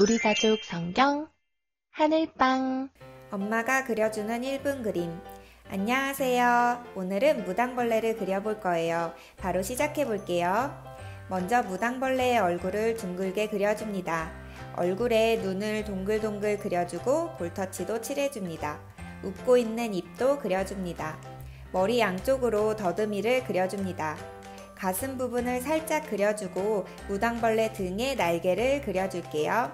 우리 가족 성경 하늘빵 엄마가 그려주는 1분 그림. 안녕하세요. 오늘은 무당벌레를 그려볼 거예요. 바로 시작해 볼게요. 먼저 무당벌레의 얼굴을 둥글게 그려줍니다. 얼굴에 눈을 동글동글 그려주고 볼터치도 칠해줍니다. 웃고 있는 입도 그려줍니다. 머리 양쪽으로 더듬이를 그려줍니다. 가슴 부분을 살짝 그려주고 무당벌레 등의 날개를 그려줄게요.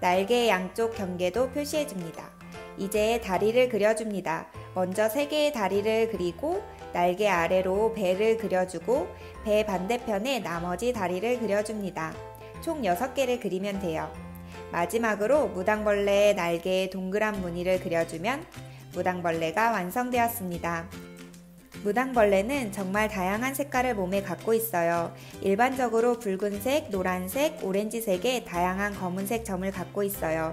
날개 양쪽 경계도 표시해줍니다. 이제 다리를 그려줍니다. 먼저 세 개의 다리를 그리고 날개 아래로 배를 그려주고 배 반대편에 나머지 다리를 그려줍니다. 총 6개를 그리면 돼요. 마지막으로 무당벌레의 날개에 동그란 무늬를 그려주면 무당벌레가 완성되었습니다. 무당벌레는 정말 다양한 색깔을 몸에 갖고 있어요. 일반적으로 붉은색, 노란색, 오렌지색의 다양한 검은색 점을 갖고 있어요.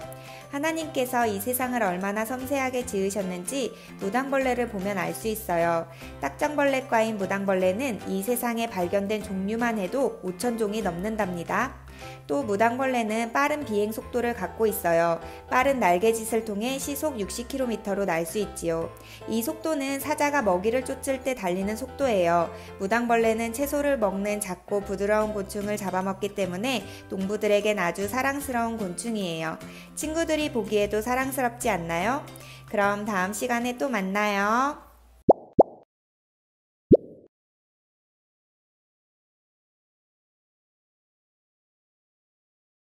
하나님께서 이 세상을 얼마나 섬세하게 지으셨는지 무당벌레를 보면 알 수 있어요. 딱정벌레과인 무당벌레는 이 세상에 발견된 종류만 해도 5천 종이 넘는답니다. 또 무당벌레는 빠른 비행 속도를 갖고 있어요. 빠른 날개짓을 통해 시속 60km로 날 수 있지요. 이 속도는 사자가 먹이를 쫓을 때 달리는 속도예요. 무당벌레는 채소를 먹는 작고 부드러운 곤충을 잡아먹기 때문에 농부들에겐 아주 사랑스러운 곤충이에요. 친구들이 보기에도 사랑스럽지 않나요? 그럼 다음 시간에 또 만나요.